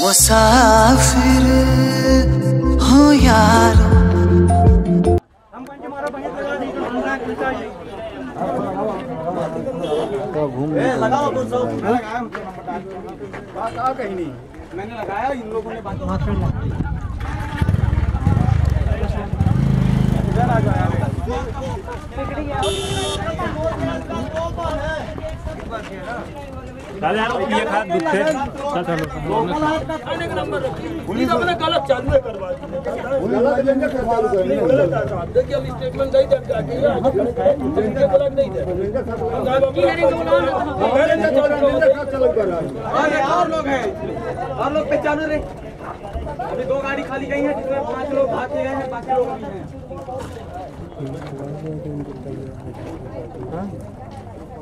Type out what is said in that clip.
मुसाफिर हो यार। लगाओ लगाया बात आ कहीं नहीं। मैंने लगाया इन लोगों ने बात इधर आ जाओ यार चल यार ये खा दूध से चल चलो पुलिस अपने गलत चालू है करवा दी। गलत है साहब। देखिए हम स्टेटमेंट नहीं दे जाके इनके गलत नहीं दे और और लोग हैं और लोग पहचानो रे अभी दो गाड़ी खाली गई है जिसमें पाँच लोग भाग गए हैं बाकी लोग भी हैं?